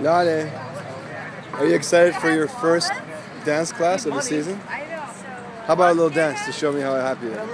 Lale, are you excited for your first dance class of the season? How about a little dance to show me how happy you are?